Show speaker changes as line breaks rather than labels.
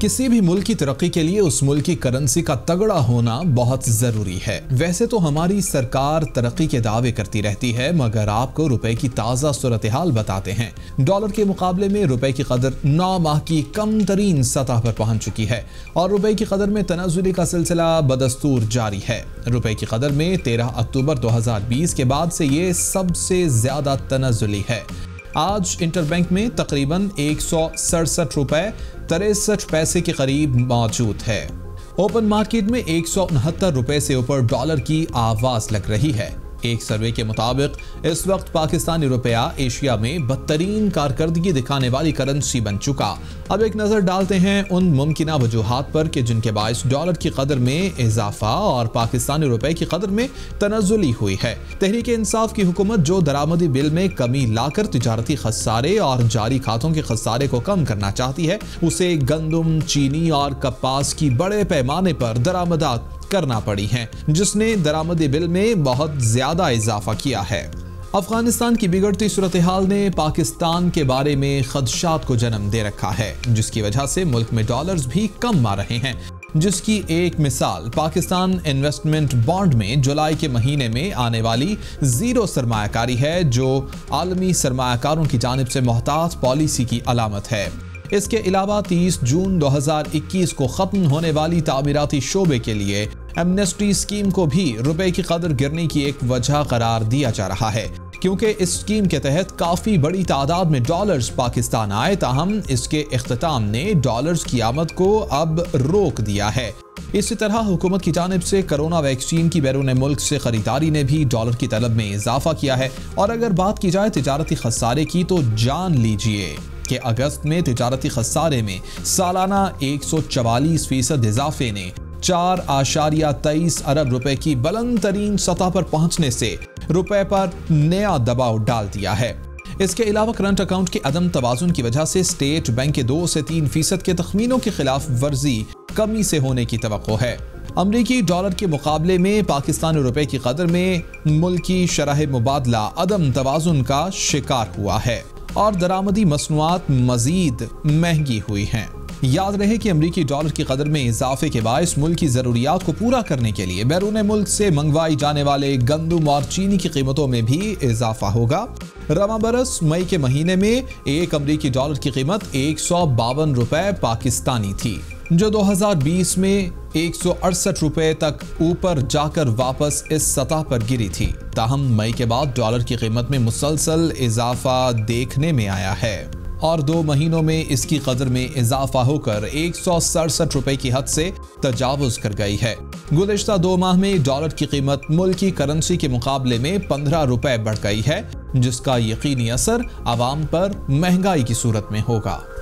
किसी भी मुल्क की तरक्की के लिए उस मुल्क की करेंसी का तगड़ा होना बहुत ज़रूरी है। वैसे तो हमारी सरकार तरक्की के दावे करती रहती है, मगर आपको रुपए की ताज़ा सूरत हाल बताते हैं। डॉलर के मुकाबले में रुपए की कदर नौ माह की कम तरीन सतह पर पहुँच चुकी है, और रुपए की कदर में तनाजुली का सिलसिला बदस्तूर जारी है। रुपए की कदर में 13 अक्टूबर 2020 के बाद से ये सबसे ज़्यादा तनाजुली है। आज इंटरबैंक में तकरीबन एक सौ सड़सठ रुपए, तिरसठ पैसे के करीब मौजूद है। ओपन मार्केट में एक सौ उनहत्तर रुपए से ऊपर डॉलर की आवाज़ लग रही है। एक सर्वे के मुताबिक, इस वक्त पाकिस्तानी रुपया एशिया में बदतरीन कारकर्दगी दिखाने वाली करेंसी बन चुका। अब एक नज़र डालते हैं उन मुमकिन वजूहत पर कि जिनके बायस डॉलर की कदर में इजाफा और पाकिस्तानी रुपए की कदर में तनजुली हुई है। तहरीक इंसाफ की हुकूमत जो दरामदी बिल में कमी लाकर तजारती खसारे और जारी खातों के खसारे को कम करना चाहती है, उसे गंदम, चीनी और कपास की बड़े पैमाने पर दरामदात करना पड़ी हैं, जिसने दरामदी बिल में बहुत ज़्यादा इजाफा किया है। अफ़गानिस्तान की बिगड़ती सूरत हाल ने पाकिस्तान के बारे में खदशात को जन्म दे रखा है, जिसकी वजह से मुल्क में डॉलर्स भी कम आ रहे हैं। जिसकी एक मिसाल, पाकिस्तान इन्वेस्टमेंट बॉन्ड में जुलाई के महीने में आने वाली ज़ीरो सरमाकारी है, जो आलमी सरमाकारों की जानब से मोहतात पॉलिसी की अलामत है। इसके अलावा 30 जून 2021 को खत्म होने वाली तमीराती शोबे के लिए एमनेस्टी स्कीम को भी रुपए की कदर गिरने की एक वजह करार दिया जा रहा है। क्योंकि इस स्कीम के तहत काफ़ी बड़ी तादाद में डॉलर्स पाकिस्तान आए, ताहम इसके अख्ताम ने डॉलर्स की आमद को अब रोक दिया है। इसी तरह हुकूमत की जानब से कोरोना वैक्सीन की बैरून मुल्क से खरीदारी ने भी डॉलर की तलब में इजाफा किया है। और अगर बात की जाए तजारती खसारे की तो जान लीजिए। कि अगस्त में तजारती खसारे में सालाना एक सौ चवालीस फ़ीसद इजाफे ने चार आशारिया तेईस अरब रुपए की बुलंद तरीन सतह पर पहुँचने से रुपए पर नया दबाव डाल दिया है। इसके अलावा करंट अकाउंट के अदम तोजुन की वजह से स्टेट बैंक के दो से तीन फ़ीसद के तखमीनों के खिलाफ वर्जी कमी से होने की तो है। अमरीकी डॉलर के मुकाबले में पाकिस्तानी रुपए की कदर में मुल्की शराह मुबादला अदम तोजुन का शिकार हुआ है। और दरामदी मसनूआत मजीद महँगी हुई हैं। याद रहे कि अमरीकी डॉलर की कदर में इजाफे के बायस मुल्क की ज़रूरियात को पूरा करने के लिए बैरून मुल्क से मंगवाई जाने वाले गंदम और चीनी की कीमतों में भी इजाफा होगा। रवा बरस मई के महीने में एक अमरीकी डॉलर की कीमत एक सौ बावन रुपए पाकिस्तानी थी। जो 2020 में एक सौ अड़सठ रुपए तक ऊपर जाकर वापस इस सतह पर गिरी थी। ताहम मई के बाद डॉलर की कीमत में मुसलसल इजाफा देखने में आया है। और दो महीनों में इसकी कदर में इजाफा होकर एक सौ सड़सठ रुपए की हद से तजावज कर गई है। गुजशत दो माह में डॉलर की कीमत मुल्की करेंसी के मुकाबले में पंद्रह रुपए बढ़ गई है, जिसका यकीनी असर आवाम पर महँगाई की सूरत में होगा।